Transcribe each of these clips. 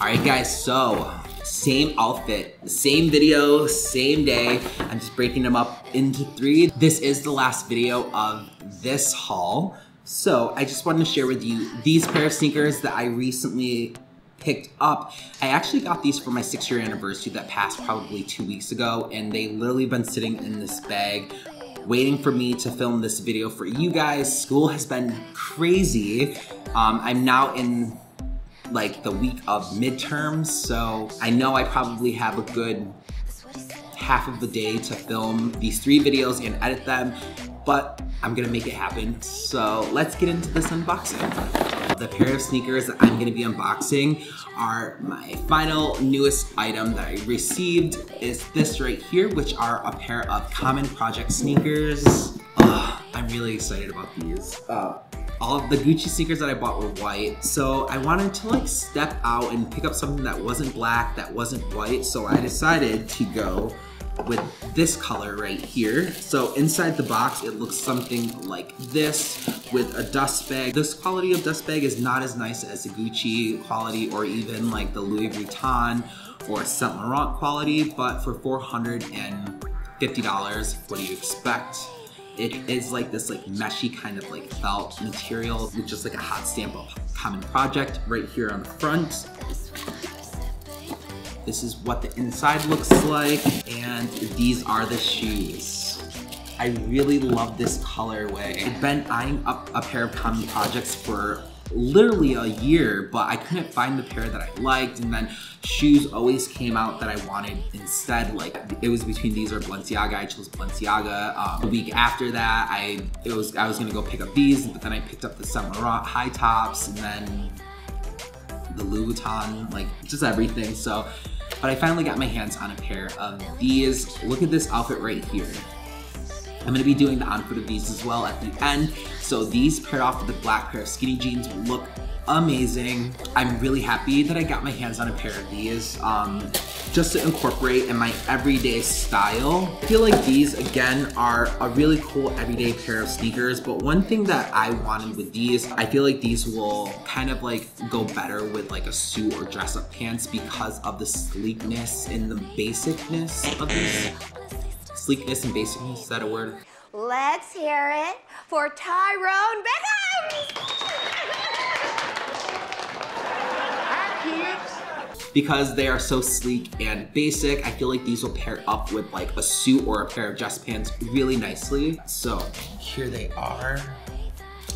Alright guys, so same outfit, same video, same day. I'm just breaking them up into three. This is the last video of this haul. So I just wanted to share with you these pair of sneakers that I recently picked up. I actually got these for my six year anniversary that passed probably two weeks ago and they literally been sitting in this bag waiting for me to film this video for you guys. School has been crazy. Um, I'm now in like the week of midterms, so I know I probably have a good half of the day to film these three videos and edit them, but I'm gonna make it happen. So let's get into this unboxing. The pair of sneakers that I'm gonna be unboxing are my final newest item that I received is this right here, which are a pair of Common Project sneakers. Ugh, I'm really excited about these. Uh, all of the Gucci sneakers that I bought were white. So I wanted to like step out and pick up something that wasn't black, that wasn't white. So I decided to go with this color right here. So inside the box, it looks something like this with a dust bag. This quality of dust bag is not as nice as the Gucci quality or even like the Louis Vuitton or Saint Laurent quality, but for $450, what do you expect? It is like this like meshy kind of like felt material with just like a hot stamp of common project right here on the front. This is what the inside looks like, and these are the shoes. I really love this colorway. I've been eyeing up a pair of common projects for literally a year, but I couldn't find the pair that I liked. And then shoes always came out that I wanted instead. Like it was between these or Balenciaga. I chose Balenciaga. Um, the week after that, I it was I was gonna go pick up these, but then I picked up the Saint high tops, and then the Louis Vuitton, like just everything. So, but I finally got my hands on a pair of these. Look at this outfit right here. I'm gonna be doing the on-foot of these as well at the end. So these paired off with the black pair of skinny jeans will look amazing. I'm really happy that I got my hands on a pair of these um, just to incorporate in my everyday style. I feel like these, again, are a really cool everyday pair of sneakers, but one thing that I wanted with these, I feel like these will kind of like go better with like a suit or dress up pants because of the sleekness and the basicness of these sleekness and basicness, is that a word? Let's hear it for Tyrone Beckham! because they are so sleek and basic. I feel like these will pair up with like a suit or a pair of dress pants really nicely. So here they are.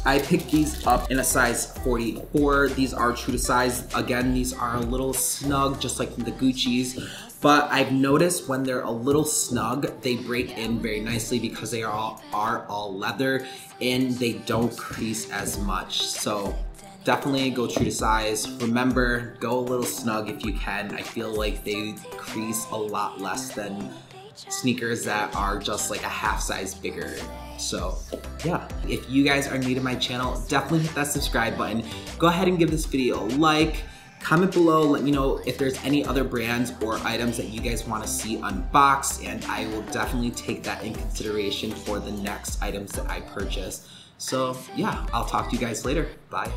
I picked these up in a size 44. These are true to size. Again, these are a little snug, just like the Gucci's. But I've noticed when they're a little snug, they break in very nicely because they are all, are all leather and they don't crease as much. So definitely go true to size. Remember, go a little snug if you can. I feel like they crease a lot less than sneakers that are just like a half size bigger. So yeah, if you guys are new to my channel, definitely hit that subscribe button. Go ahead and give this video a like. Comment below, let me know if there's any other brands or items that you guys want to see unboxed, and I will definitely take that in consideration for the next items that I purchase. So yeah, I'll talk to you guys later. Bye.